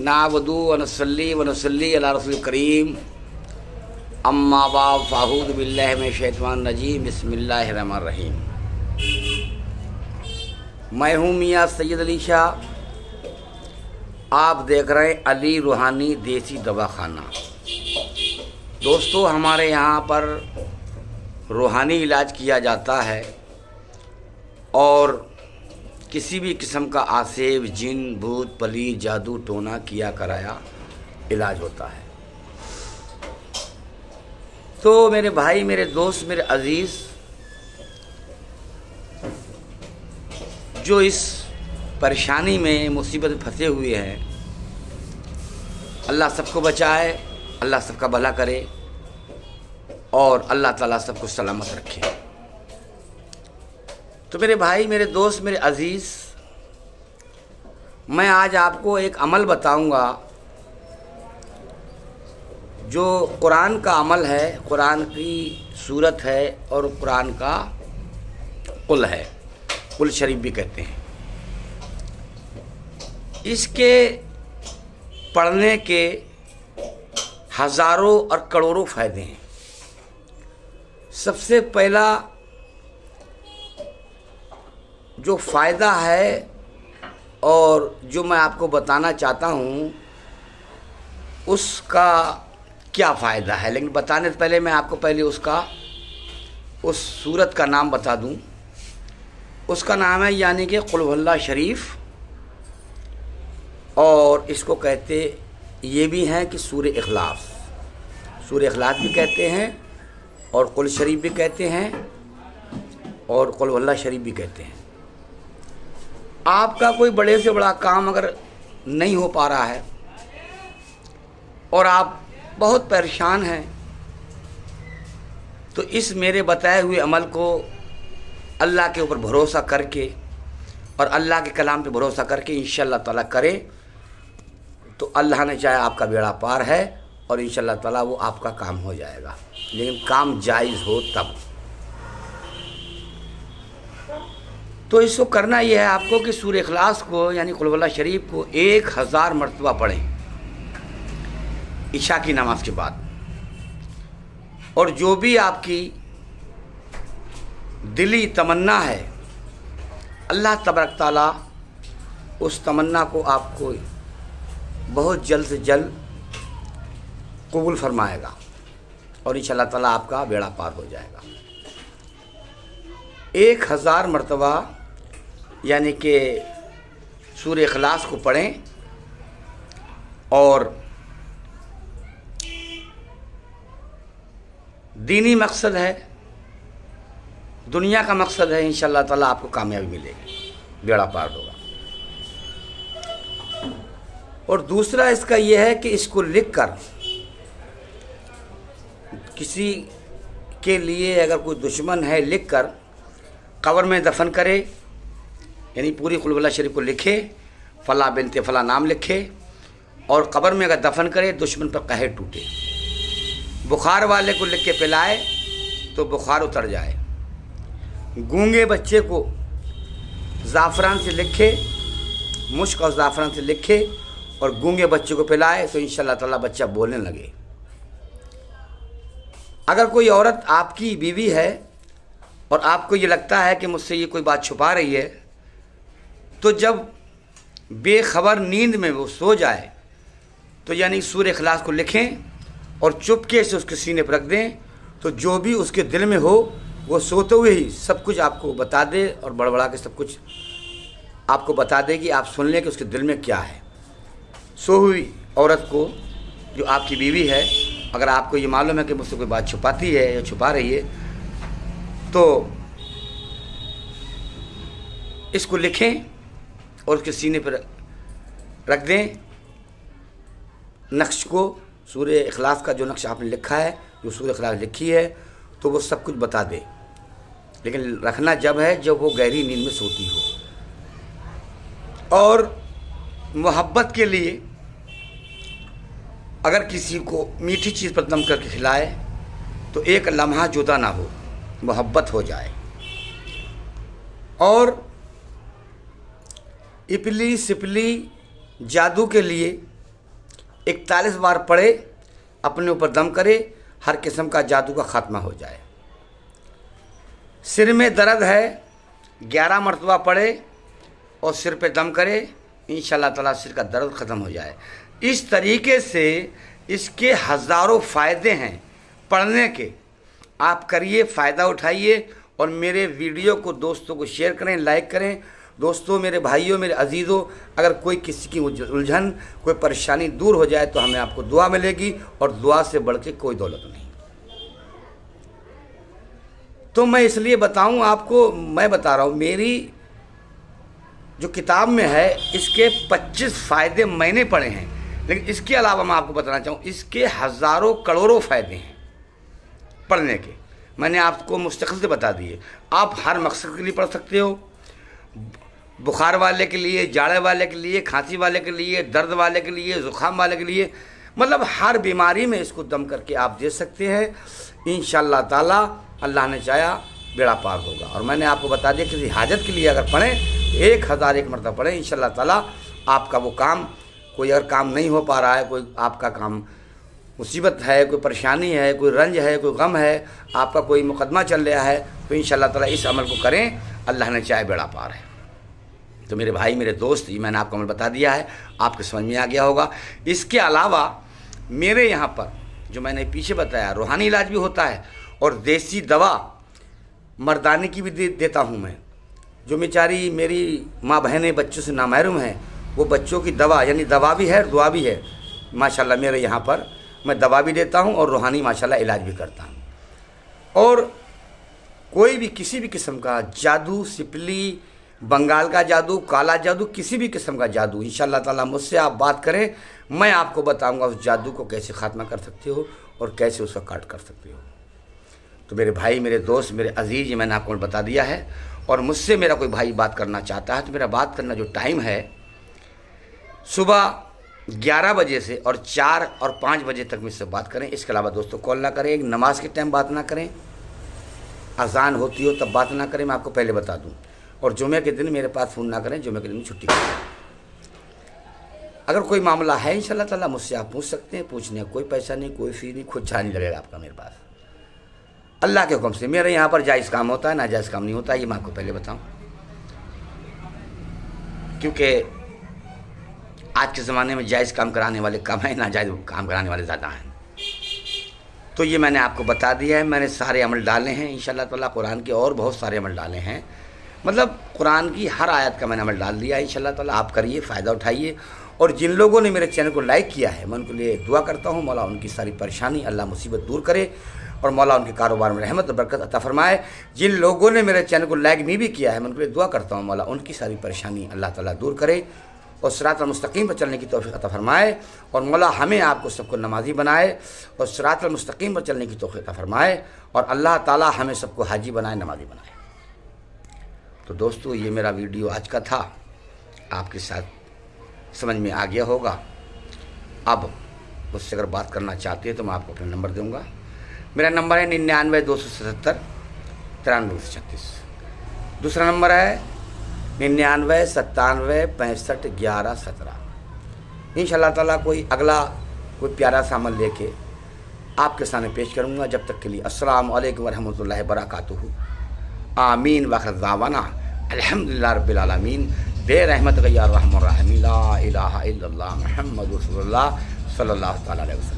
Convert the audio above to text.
नावदू वनसली वनसली अला रसूल करीम अम्मा बाब फ़ाहूद बिल्लाह में शैतवान नजीम रहीम मैं हूँ मियाँ सैयद अली शाह आप देख रहे हैं अली रूहानी देसी दवाखाना दोस्तों हमारे यहाँ पर रूहानी इलाज किया जाता है और किसी भी किस्म का आसेब जिन, भूत, पली, जादू, टोना किया कराया इलाज होता है। तो मेरे भाई, मेरे दोस्त, मेरे अज़ीज़, जो इस परेशानी में, मुसीबत में फंसे हुए हैं, अल्लाह सबको बचाए, अल्लाह सबका भला करे और अल्लाह ताला सबको सलामत रखे। तो मेरे भाई, मेरे दोस्त, मेरे अज़ीज़, मैं आज आपको एक अमल बताऊँगा जो कुरान का अमल है, कुरान की सूरत है और कुरान का कुल है। कुल शरीफ भी कहते हैं। इसके पढ़ने के हज़ारों और करोड़ों फ़ायदे हैं। सबसे पहला जो फ़ायदा है और जो मैं आपको बताना चाहता हूँ, उसका क्या फ़ायदा है? लेकिन बताने से पहले मैं आपको पहले उसका, उस सूरत का नाम बता दूँ। उसका नाम है यानी कि कुल्ला शरीफ, और इसको कहते, ये भी हैं कि सूर अखलास सूर अखलास भी कहते हैं और कुल शरीफ भी कहते हैं और कुल्ला शरीफ भी कहते हैं। आपका कोई बड़े से बड़ा काम अगर नहीं हो पा रहा है, और आप बहुत परेशान हैं तो इस मेरे बताए हुए अमल को अल्लाह के ऊपर भरोसा करके और अल्लाह के कलाम पे भरोसा करके इन ताला करे तो अल्लाह ने चाहे आपका बेड़ा पार है और इन ताला वो आपका काम हो जाएगा। लेकिन काम जायज़ हो तब। तो इसको करना यह है आपको कि सूर्य अखलास को, यानी कुलवल्ला शरीफ को एक हज़ार मरतबा पढ़ें। ईशा की नमाज़ के बाद। और जो भी आपकी दिली तमन्ना है, अल्लाह तबरक ताला उस तमन्ना को आपको बहुत जल्द से जल्द कबूल फरमाएगा और इन ताला आपका बेड़ा पार हो जाएगा। एक हज़ार मरतबा यानी कि सूर्य अखलास को पढ़ें और दीनी मकसद है, दुनिया का मकसद है इन ताला आपको कामयाबी मिलेगी, बेड़ा पार होगा। और दूसरा इसका यह है कि इसको लिख कर किसी के लिए अगर कोई दुश्मन है लिख कर कबर में दफन करे यानी पूरी कुलबल्ला शरीफ को लिखे, फ़ला बिनते, फ़ला नाम लिखे, और कब्र में अगर दफन करे, दुश्मन पर कहर टूटे। बुखार वाले को लिख के पिलाए तो बुखार उतर जाए। गूँगे बच्चे को ज़ाफ़रान से लिखे, मुश्क और ज़ाफ़रान से लिखे, और गूँगे बच्चे को पिलाए तो इन ताला बच्चा बोलने लगे। अगर कोई औरत आपकी बीवी है, और आपको ये लगता है कि मुझसे ये कोई बात छुपा रही है तो जब बेखबर नींद में वो सो जाए तो यानी सूर्य खलास को लिखें और चुपके से उसके सीने पर रख दें तो जो भी उसके दिल में हो, वो सोते हुए ही सब कुछ आपको बता दे और बड़बड़ा के सब कुछ आपको बता दे कि आप सुन लें कि उसके दिल में क्या है। सो हुई औरत को, जो आपकी बीवी है, अगर आपको ये मालूम है कि मुझसे कोई बात छुपाती है या छुपा रही है तो इसको लिखें और उसके सीने पर रख दें। नक्श को, सूर्य अखलाफ का जो नक्श आपने लिखा है, जो सूर्य अखलाफ लिखी है तो वो सब कुछ बता दे। लेकिन रखना जब है, जब वो गहरी नींद में सोती हो। और मोहब्बत के लिए अगर किसी को मीठी चीज़ पर दम करके खिलाए तो एक लम्हा जुदा ना हो, मोहब्बत हो जाए। और इपली, सिपली जादू के लिए इकतालीस बार पढ़े, अपने ऊपर दम करे, हर किस्म का जादू का खात्मा हो जाए। सिर में दर्द है, ग्यारह मरतबा पढ़े और सिर पे दम करे इन ताला सिर का दर्द ख़त्म हो जाए। इस तरीके से इसके हज़ारों फ़ायदे हैं पढ़ने के। आप करिए, फ़ायदा उठाइए और मेरे वीडियो को दोस्तों को शेयर करें, लाइक करें दोस्तों, मेरे भाइयों, मेरे अजीज़ों, अगर कोई किसी की उलझन, कोई परेशानी दूर हो जाए तो हमें आपको दुआ मिलेगी और दुआ से बढ़ के कोई दौलत नहीं। तो मैं इसलिए बताऊँ आपको, मैं बता रहा हूँ, मेरी जो किताब में है, इसके 25 फ़ायदे मैंने पढ़े हैं। लेकिन इसके अलावा मैं आपको बताना चाहूँ, इसके हज़ारों करोड़ों फ़ायदे हैं पढ़ने के। मैंने आपको मुस्तकिल से बता दिए। आप हर मकसद के लिए पढ़ सकते हो। बुखार वाले के लिए, जाड़े वाले के लिए, खांसी वाले के लिए, दर्द वाले के लिए ज़ुकाम वाले के लिए मतलब हर बीमारी में इसको दम करके आप दे सकते हैं। इन ताला अल्लाह ने चाहा बेड़ा पार होगा। और मैंने आपको बता दिया किसी हाजत के लिए अगर पढ़ें, एक हज़ार एक मरतब पढ़ें इन ताला आपका वो काम, कोई अगर काम नहीं हो पा रहा है, कोई आपका काम मुसीबत है, कोई परेशानी है, कोई रंज है, कोई गम है, आपका कोई मुकदमा चल रहा है तो इन ताला इस अमल को करें। अल्लाह ने चाहे बेड़ा पार है। तो मेरे भाई मेरे दोस्त ये मैंने आपको अमल बता दिया है आपके समझ में आ गया होगा। इसके अलावा मेरे यहाँ पर जो मैंने पीछे बताया रूहानी इलाज भी होता है और देसी दवा मर्दानी की भी दे, देता हूँ मैं। जो बेचारी मेरी माँ बहनें बच्चों से नामहरूम हैं वो बच्चों की दवा यानी दवा भी है दुआ भी है माशाल्लाह मेरे यहाँ पर मैं दवा भी देता हूँ और रूहानी माशाल्लाह इलाज भी करता हूँ। और कोई भी किसी भी किस्म का जादू सिपली बंगाल का जादू, काला जादू, किसी भी किस्म का जादू। इन ताला मुझसे आप बात करें, मैं आपको बताऊँगा उस जादू को कैसे ख़ात्मा कर सकते हो और कैसे उसका काट कर सकते हो। तो मेरे भाई, मेरे दोस्त, मेरे अज़ीज़ मैंने आपको बता दिया है और मुझसे मेरा कोई भाई बात करना चाहता है तो मेरा बात करना जो टाइम है, सुबह ग्यारह बजे से और चार और पाँच बजे तक मुझसे बात करें। इसके अलावा दोस्तों, कॉल ना करें, नमाज़ के टाइम बात ना करें। अजान होती हो तब बात ना करें, मैं आपको पहले बता दूँ। और जुमे के दिन मेरे पास फ़ोन ना करें जुमे के दिन छुट्टी करें अगर कोई मामला है इन ताला मुझसे आप पूछ सकते हैं, पूछने कोई पैसा नहीं, कोई फ़ी नहीं, खुद छा नहीं लगेगा आपका मेरे पास। अल्लाह के हुक्म से। मेरे यहाँ पर जायज़ काम होता है ना जायज़ काम नहीं होता, ये मैं आपको पहले बताऊँ। क्योंकि आज के ज़माने में जायज़ काम कराने वाले कम हैं ना जायज़ काम कराने वाले ज़्यादा हैं। तो ये मैंने आपको बता दिया है, मैंने सारे अमल डाले हैं इन ताला कुरान के और बहुत सारे अमल डाले हैं। मतलब कुरान की हर आयत का मैंने अमल डाल दिया इन शाला ताला। आप करिए, फ़ायदा उठाइए। और जिन लोगों ने मेरे चैनल को लाइक किया है, मैं उनके लिए दुआ करता हूँ, मौला उनकी सारी परेशानी, अल्लाह मुसीबत दूर करे और मौला उनके कारोबार में रहमत बरकत अता फरमाए। जिन लोगों ने मेरे चैनल को लाइक नहीं भी किया है, मैं उनके लिए दुआ करता हूँ, मौला उनकी सारी परेशानी अल्लाह ताला दूर करे और सरात मुस्तकीम पर चलने की तोफ़ी अता फरमाए और मौला हमें आपको सबको नमाजी बनाए और सरात मुस्तकीम पर चलने की तोफ़ी अता फरमाए और अल्लाह ताला हमें सबको हाजी बनाए, नमाजी बनाए। तो दोस्तों, ये मेरा वीडियो आज का था। आपके साथ समझ में आ गया होगा। अब मुझसे अगर बात करना चाहते हैं तो मैं आपको अपना नंबर दूँगा। मेरा नंबर है निन्यानवे दो सौ सतहत्तर तिरानवे सौ छत्तीस। दूसरा नंबर है निन्यानवे सत्तानवे पैंसठ ग्यारह सत्रह। इन ताला कोई अगला, कोई प्यारा सामान लेके आपके सामने पेश करूँगा। जब तक के लिए वालेकुम वरहमतुल्लाहि वबरकातुहू। आमीन वखरदावाना अलहमदिल्ला रबालमीन बे रहमत गैया रहमान महमद सल्ला सल्ला मुहम्मद